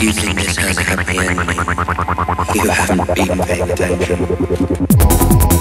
using this as a happy ending, you haven't been paying attention.